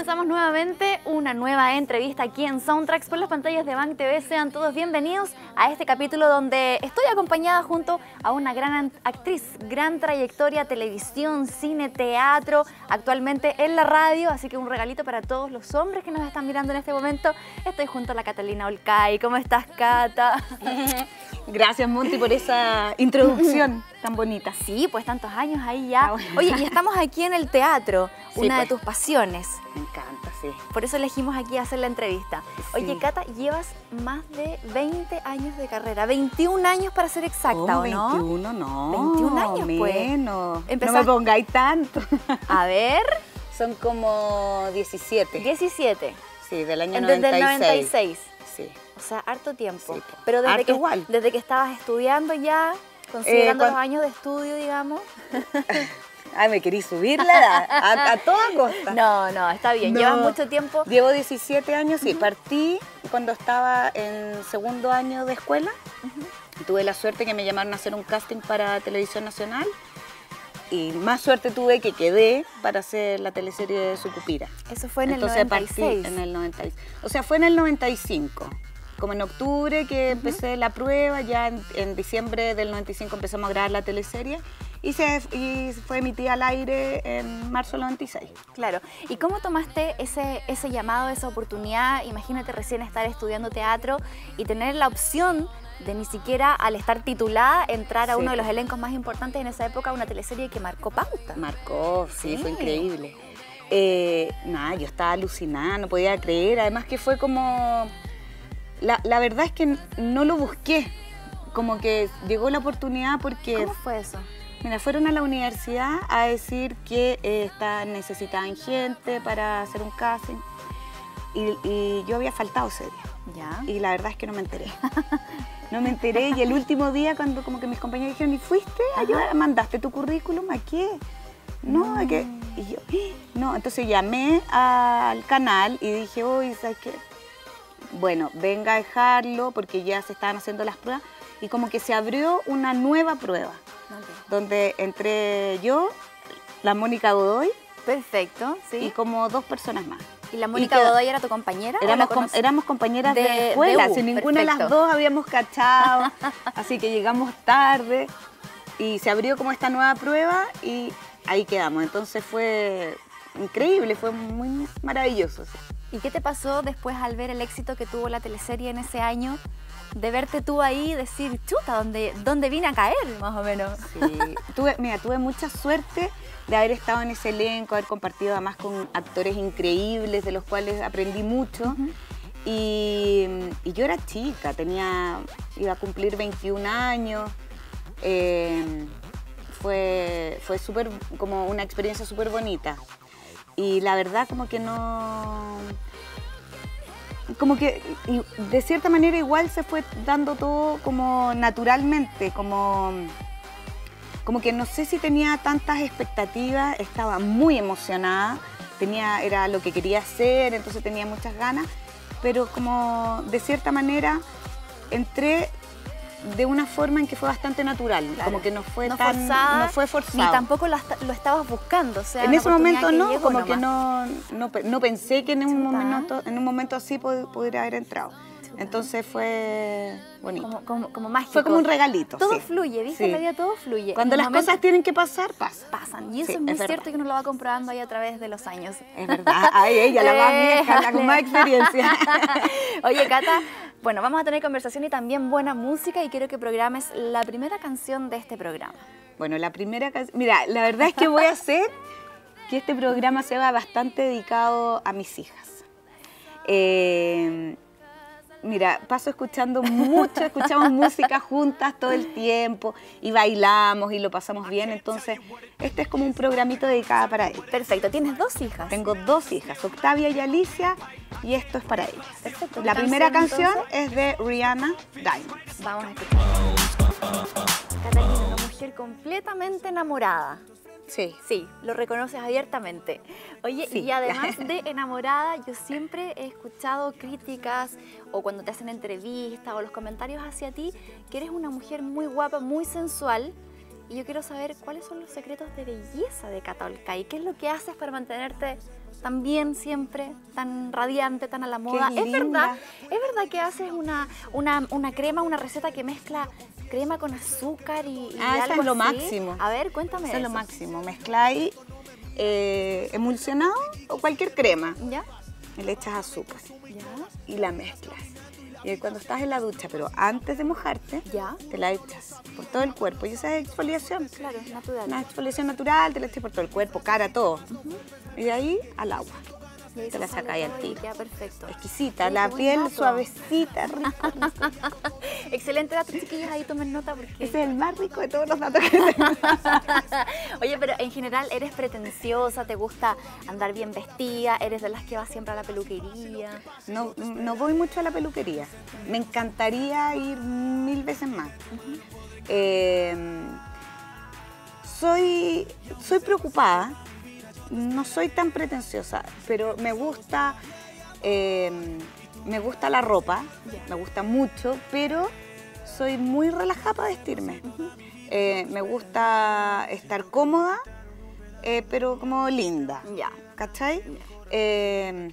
comenzamos nuevamente una nueva entrevista aquí en Soundtracks por las pantallas de Bank TV. Sean todos bienvenidos a este capítulo donde estoy acompañada junto a una gran actriz, gran trayectoria, televisión, cine, teatro, actualmente en la radio, así que un regalito para todos los hombres que nos están mirando en este momento. Estoy junto a la Catalina Olcay. ¿Cómo estás, Cata? Gracias, Monty, por esa introducción tan bonita. Sí, pues tantos años ahí ya. Oye, y estamos aquí en el teatro, una de pues. tus pasiones. Me encanta, sí. Por eso elegimos aquí hacer la entrevista. Oye, Cata, llevas más de 20 años de carrera, 21 años para ser exacta, ¿o no? 21 no. 21 años, pues. menos. No me pongáis tanto. A ver. Son como 17. 17. Sí, del año Desde 96. Desde el 96. Sí. O sea, harto tiempo. Pero desde que, igual. desde que estabas estudiando ya, considerando eh, los años de estudio, digamos. Ay, me querí subir la edad, a, toda costa. No, no, está bien. Llevas mucho tiempo. Llevo 17 años, sí. Partí cuando estaba en segundo año de escuela. Tuve la suerte que me llamaron a hacer un casting para Televisión Nacional. Y más suerte tuve que quedé para hacer la teleserie de Sucupira. Eso fue en el 96. Partí en el 96. O sea, fue en el 95 como en octubre que empecé la prueba, ya en, diciembre del 95 empezamos a grabar la teleserie y, se, y fue emitida al aire en marzo del 96. Claro. ¿Y cómo tomaste ese, ese llamado, esa oportunidad? Imagínate recién estar estudiando teatro y tener la opción de ni siquiera al estar titulada entrar a uno de los elencos más importantes en esa época, una teleserie que marcó pauta. Marcó, sí, fue increíble. Eh, nada, yo estaba alucinada, no podía creer, además que fue como la, verdad es que no lo busqué. Como que llegó la oportunidad porque... ¿Cómo fue eso? Mira, fueron a la universidad a decir que eh, necesitaban gente para hacer un casting. Y, yo había faltado ese día. ¿Ya? Y la verdad es que no me enteré. no me enteré y el último día cuando como que mis compañeros dijeron, ¿y fuiste? Ayuda, ¿Mandaste tu currículum? ¿A qué? No, ¿a qué? Y yo, ¡Ah!". no, entonces llamé al canal y dije, uy, ¿sabes qué? Bueno, venga a dejarlo porque ya se estaban haciendo las pruebas y como que se abrió una nueva prueba donde entré yo, la Mónica Godoy. Perfecto, sí. Y como dos personas más. ¿Y la Mónica Godoy era tu compañera? Éramos, compañeras de, escuela, sin ninguna de las dos habíamos cachado, así que llegamos tarde y se abrió como esta nueva prueba y ahí quedamos. Entonces fue increíble, fue muy maravilloso. ¿Y qué te pasó después al ver el éxito que tuvo la teleserie en ese año? De verte tú ahí y decir, chuta, ¿dónde, ¿dónde vine a caer, más o menos? Sí, tuve, mira, tuve mucha suerte de haber estado en ese elenco, haber compartido además con actores increíbles, de los cuales aprendí mucho. y, yo era chica, tenía, iba a cumplir 21 años. Eh, fue fue súper, como una experiencia súper bonita y la verdad como que no como que de cierta manera igual se fue dando todo como naturalmente, como, como que no sé si tenía tantas expectativas, estaba muy emocionada, tenía, era lo que quería hacer, entonces tenía muchas ganas, pero como de cierta manera entré de una forma en que fue bastante natural, como que no fue no tan forzada, no fue forzado. Ni tampoco lo, estabas buscando, o sea, En ese momento no, como que no, no, pensé que en un momento en un momento así pudiera haber entrado. Entonces fue bonito. Como, como, mágico. Fue como un regalito. Todo fluye, ¿viste? Sí. En todo fluye. Cuando las cosas tienen que pasar, pasan. Pasan. Y eso es muy cierto que uno lo va comprobando ahí a través de los años. Es verdad. Ay, ella, la más vieja, la con más experiencia. Oye, Cata, bueno, vamos a tener conversación y también buena música y quiero que programes la primera canción de este programa. Bueno, la primera canción... Mira, la verdad es que voy a hacer que este programa sea bastante dedicado a mis hijas. Eh, mira, paso escuchando mucho, escuchamos música juntas todo el tiempo y bailamos y lo pasamos bien, entonces este es como un programito dedicado para él. Perfecto, ¿tienes dos hijas? Tengo dos hijas, Octavia y Alicia, y esto es para ellas. Perfecto. La primera canción, es de Rihanna Diamonds. Vamos a escuchar. Catalina, una mujer completamente enamorada. Sí. Sí, lo reconoces abiertamente. Oye, y además de enamorada, yo siempre he escuchado críticas o cuando te hacen entrevistas o los comentarios hacia ti, que eres una mujer muy guapa, muy sensual y yo quiero saber cuáles son los secretos de belleza de Cata y ¿Qué es lo que haces para mantenerte tan bien siempre, tan radiante, tan a la moda? ¿Es verdad, ¿Es verdad que haces una, una, una crema, una receta que mezcla crema con azúcar y, ah, eso es lo máximo. A ver, cuéntame. Eso, es lo máximo. Mezcláis eh, emulsionado o cualquier crema. ¿Ya? Y le echas azúcar. ¿Ya? Y la mezclas. Y cuando estás en la ducha, pero antes de mojarte, ¿Ya? te la echas por todo el cuerpo. Y esa es exfoliación. Claro, natural. Una exfoliación natural, te la echas por todo el cuerpo, cara, todo. Y de ahí al agua. Te la sacáis al tiro. Queda perfecto. Exquisita, la piel suavecita. Excelente dato, chiquillas, ahí tomen nota porque... Ese es el más rico de todos los datos que tengo. Oye, pero en general eres pretenciosa, te gusta andar bien vestida, eres de las que vas siempre a la peluquería. No, no voy mucho a la peluquería. Me encantaría ir mil veces más. Eh, soy, soy preocupada no soy tan pretenciosa, pero me gusta, em, me gusta la ropa, me gusta mucho, pero soy muy relajada para vestirme. Eh, me gusta estar cómoda, eh, pero como linda. Ya. ¿Cachai? Em,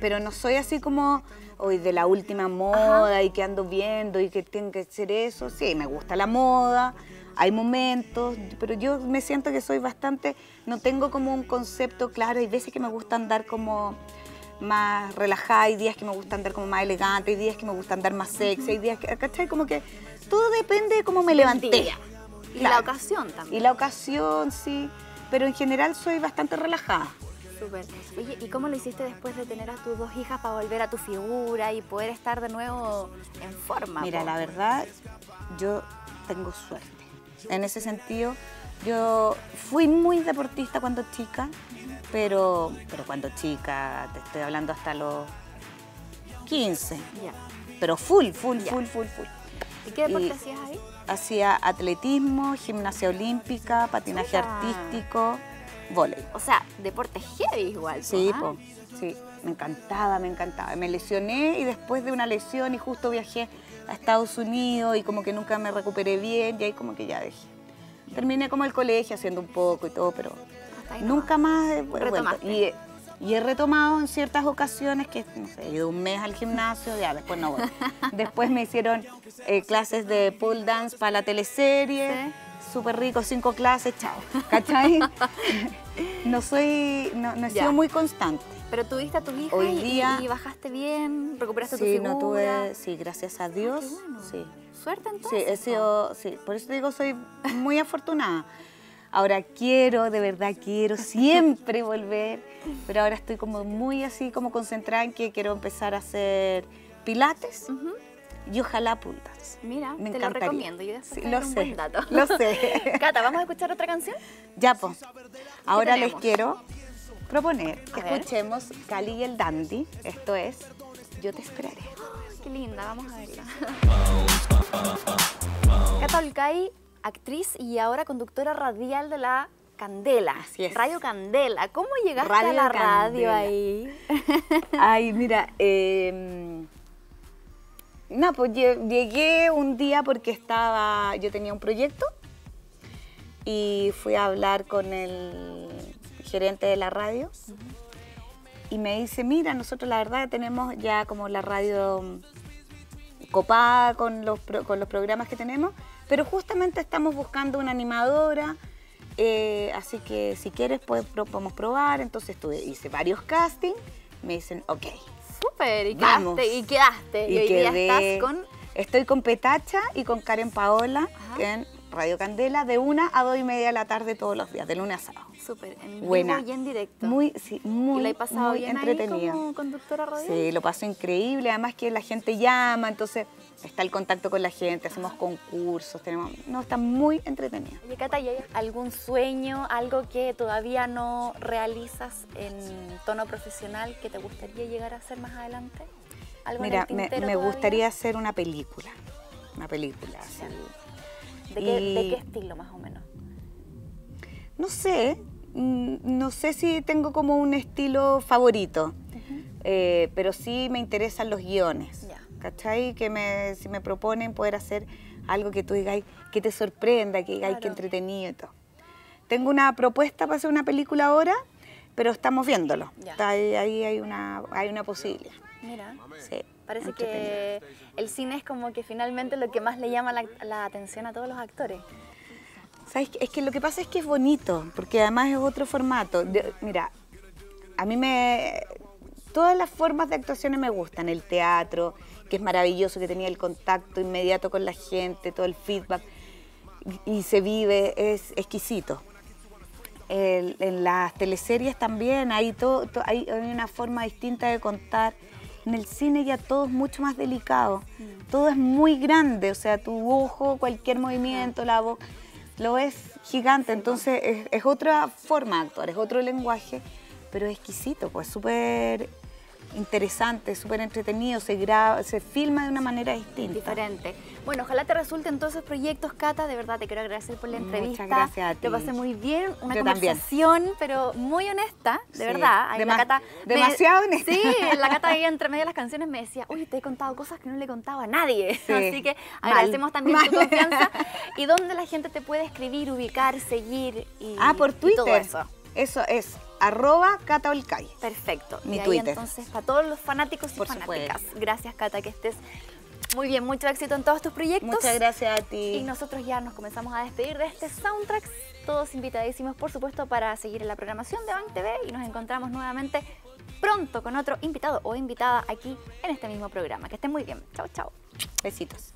pero no soy así como hoy de la última moda y que ando viendo y que tengo que ser eso. Sí, me gusta la moda, hay momentos, pero yo me siento que soy bastante, no tengo como un concepto claro, hay veces que me gusta andar como más relajada, hay días que me gusta andar como más elegante, hay días que me gusta andar más sexy, hay días que, ¿cachai? Como que todo depende de cómo me levanté. Y la ocasión también. Y la ocasión, sí, pero en general soy bastante relajada. Súper. Oye, ¿y cómo lo hiciste después de tener a tus dos hijas para volver a tu figura y poder estar de nuevo en forma? Mira, la verdad, yo tengo suerte en ese sentido, yo fui muy deportista cuando chica, pero, pero cuando chica, te estoy hablando hasta los 15. Pero full, full, full, full, full. ¿Y qué deporte hacías ahí? Hacía atletismo, gimnasia olímpica, patinaje artístico, volei. O sea, deporte heavy igual. Sí, sí, me encantaba, me encantaba. Me lesioné y después de una lesión y justo viajé a Estados Unidos y como que nunca me recuperé bien y ahí como que ya dejé. Terminé como el colegio haciendo un poco y todo, pero nunca más he vuelto. Y, y, he retomado en ciertas ocasiones que, no sé, he ido un mes al gimnasio, ya después no voy. después me hicieron eh, clases de pole dance para la teleserie. Súper rico, cinco clases, chao. ¿Cachai? no soy, no, no he sido muy constante. Pero tuviste a tu hija y, bajaste bien, recuperaste tu figura. No tuve, sí, gracias a Dios. sí. Suerte entonces. Sí, he sido, sí, por eso digo, soy muy afortunada. Ahora quiero, de verdad quiero siempre volver, pero ahora estoy como muy así, como concentrada en que quiero empezar a hacer pilates. Y ojalá puntas. Mira, Me te lo recomiendo. Yo sí, lo sé, lo sé. Cata, ¿vamos a escuchar otra canción? Ya, pues. Ahora les quiero proponer que escuchemos Cali y el Dandy. Esto es Yo te esperaré. qué linda, vamos a verla. Cata Olcay, actriz y ahora conductora radial de la Candela. Así es. Radio Candela. ¿Cómo llegaste a la radio ahí? Ay, mira, em, no, pues llegué un día porque estaba, yo tenía un proyecto y fui a hablar con el gerente de la radio, y me dice, mira, nosotros la verdad tenemos ya como la radio copada con los, con los programas que tenemos, pero justamente estamos buscando una animadora, eh, así que si quieres podemos probar. Entonces estuve, hice varios castings, me dicen, ok. Súper, y quedaste, y quedaste. Y, hoy estás con... Estoy con Petacha y con Karen Paola en Radio Candela de una a dos y media de la tarde todos los días, de lunes a sábado. Súper, en Buena. y en directo. Muy, sí, muy, ¿Y la he pasado muy bien entretenida. como conductora radial? Sí, lo paso increíble, además que la gente llama, entonces está el contacto con la gente, hacemos concursos, tenemos, no, está muy entretenida. Oye, Cata, ¿y hay algún sueño, algo que todavía no realizas en tono profesional que te gustaría llegar a hacer más adelante? ¿Algo Mira, me, gustaría hacer una película, una película. Así. ¿De, qué, ¿De qué estilo más o menos? No sé, Mm, no sé si tengo como un estilo favorito, eh, pero sí me interesan los guiones. ¿Cachai? Que me, si me proponen poder hacer algo que tú digas que te sorprenda, que digas que entretenido y todo. Tengo una propuesta para hacer una película ahora, pero estamos viéndolo. Está ahí, ahí hay, una, hay una posibilidad. Mira, Sí, parece que el cine es como que finalmente lo que más le llama la, la atención a todos los actores. ¿Sabes? Es que lo que pasa es que es bonito, porque además es otro formato. De- mira, a mí me... Todas las formas de actuaciones me gustan. El teatro, que es maravilloso, que tenía el contacto inmediato con la gente, todo el feedback, y, se vive, es exquisito. El- en las teleseries también hay, todo, to- hay, hay una forma distinta de contar. En el cine ya todo es mucho más delicado. Todo es muy grande, o sea, tu ojo, cualquier movimiento, la voz, lo es gigante. Entonces es, es otra forma de actuar, es otro lenguaje, pero es exquisito, pues súper interesante, súper entretenido, se graba, se filma de una manera distinta. Diferente. Bueno, ojalá te resulten todos esos proyectos, Cata. De verdad te quiero agradecer por la Muchas entrevista. gracias a ti. Lo pasé muy bien. Una Yo también. conversación, pero muy honesta, de Sí, verdad. Ahí la dema- Cata me- demasiado honesta. Sí, la Cata ahí entre medio de las canciones me decía, uy, te he contado cosas que no le he contado a nadie. Sí. Así que Mal, agradecemos también tu confianza. ¿Y dónde la gente te puede escribir, ubicar, seguir? Y, Ah, por y Twitter. todo eso. Eso es arroba cataolcay. Perfecto. Mi y ahí Twitter. entonces, para todos los fanáticos y Por fanáticas. supuesto. Gracias, Cata, que estés muy bien. Mucho éxito en todos tus proyectos. Muchas gracias a ti. Y nosotros ya nos comenzamos a despedir de este soundtrack. Todos invitadísimos, por supuesto, para seguir en la programación de Bank TV y nos encontramos nuevamente pronto con otro invitado o invitada aquí en este mismo programa. Que estén muy bien. Chao, chao. Besitos.